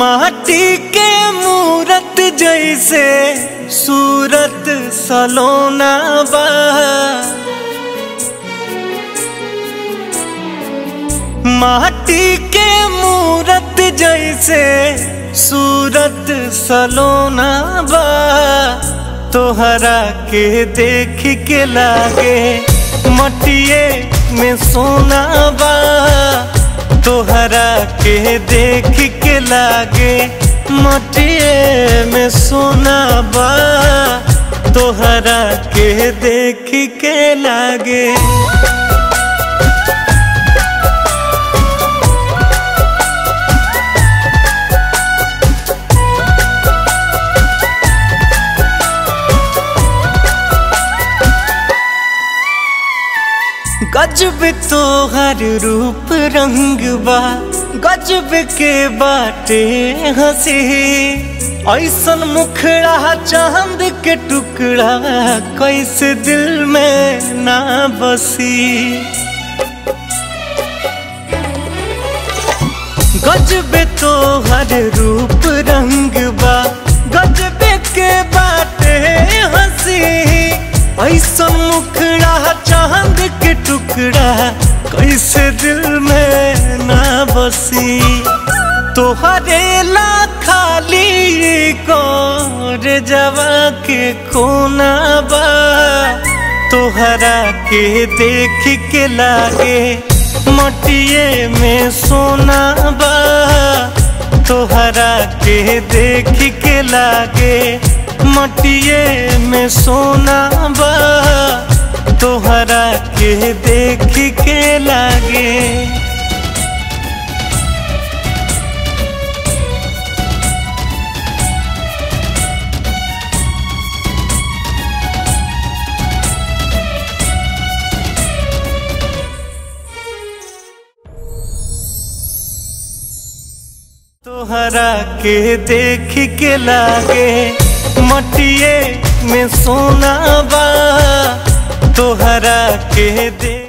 माटी के मूरत जैसे सूरत सलोना बा। माटी के मूरत जैसे सूरत सलोना बा। तोहरा के देख के लागे मटिए में सोना बा। तोहरा के देख के लागे मटिए में सोना बा। तोहरा के देख के लागे। गजब तो हर रूप रंग बा, गजब के बाटे हँसी। ऐसन मुखड़ा चाँद के टुकड़ा कैसे दिल में ना बसी। गजब तोहर रूप रंग बा, गजब के बाटे हँसी। ऐसन के टुकड़ा कैसे दिल में ना बसी। तोहरे ला खाली को रे जवा के कोना बा तोहरा के देख के लागे मटिए में सोना बा। तोहरा के देख के लागे मटिए में सोना बा। तोहरा के देख के लागे। तोहरा के देख के लागे मटिए में सोना बा। तोहरा के देख